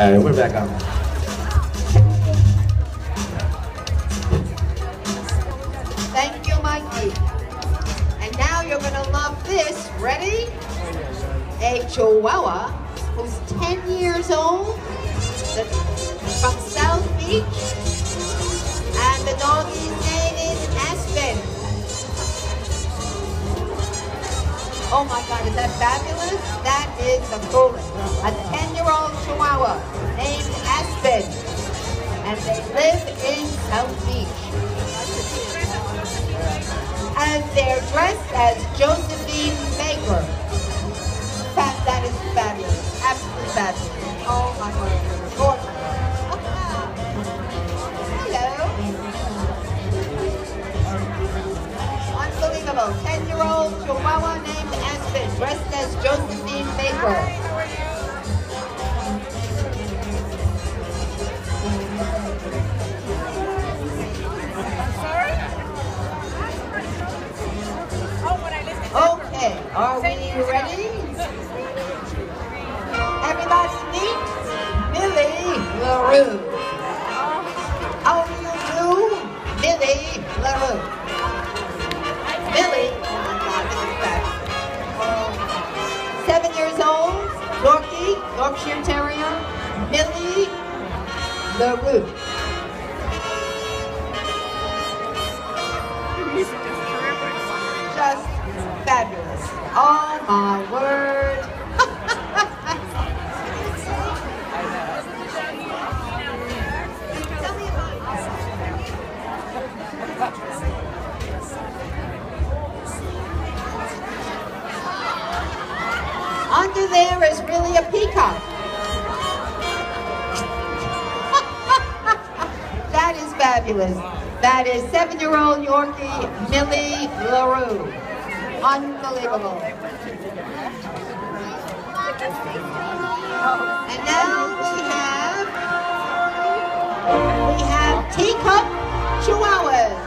All right, we're back on. Thank you, Mikey. And now you're gonna love this. Ready? A Chihuahua who's 10 years old from South Beach. And the doggy's name is Aspen. Oh my God, is that fabulous? That is the coolest. A 10-year-old Chihuahua named Aspen. And they live in South Beach. And they're dressed as Josephine LaRue. Just fabulous. Oh my word. Under there is really a peacock. Fabulous. That is seven-year-old Yorkie Millie LaRue. Unbelievable. And now we have we have teacup chihuahuas.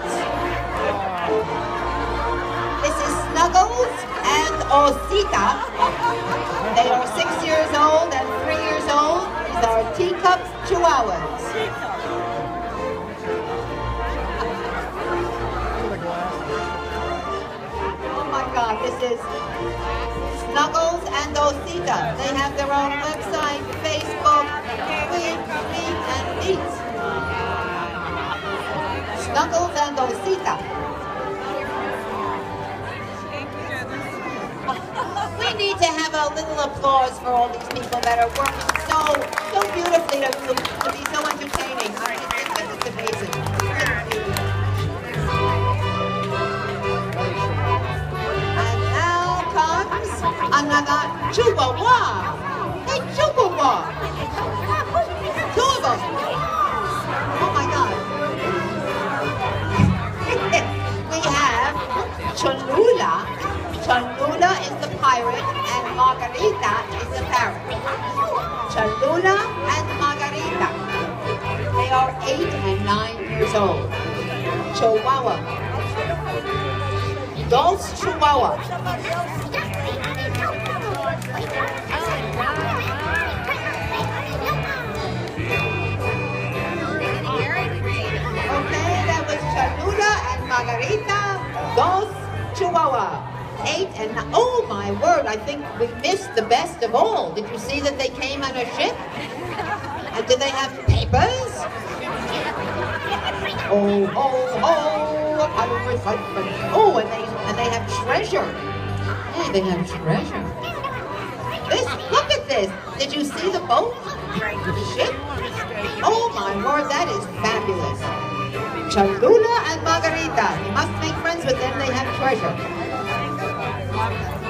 This is Snuggles and Osita. They are six years old and three years old. These are teacup chihuahuas. This is Snuggles and Osita. They have their own website, Facebook, Tweet, Tweet, and Meet. Snuggles and Osita. We need to have a little applause for all these people that are working so, so beautifully to, to be so entertaining. Another Chihuahua. Hey, Chihuahua. Two of them. Oh my God. we have Cholula. Cholula is the pirate and Margarita is the parrot. Cholula and Margarita. They are eight and nine years old. Chihuahua. Dos Chihuahua. Eight and. Oh my word, I think we missed the best of all. Did you see that they came on a ship? Uh, and do they have papers? Oh, oh, oh. Oh, and they and they have treasure. Yeah, they have treasure. This, look at this. Did you see the boat? The ship? Oh my word, that is fabulous. Cholula and Margarita. You must make friends with them, they have treasure. Claro.